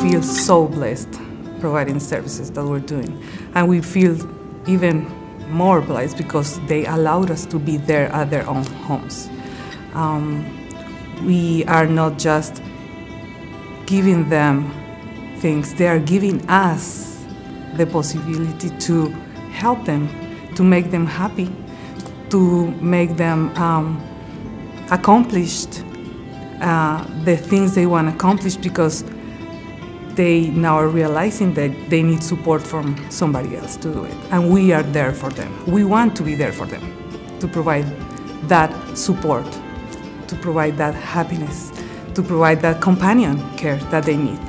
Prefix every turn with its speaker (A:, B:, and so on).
A: feel so blessed providing services that we're doing. And we feel even more blessed because they allowed us to be there at their own homes. Um, we are not just giving them things, they are giving us the possibility to help them, to make them happy, to make them um, accomplished uh, the things they want to accomplish because they now are realizing that they need support from somebody else to do it. And we are there for them. We want to be there for them, to provide that support, to provide that happiness, to provide that companion care that they need.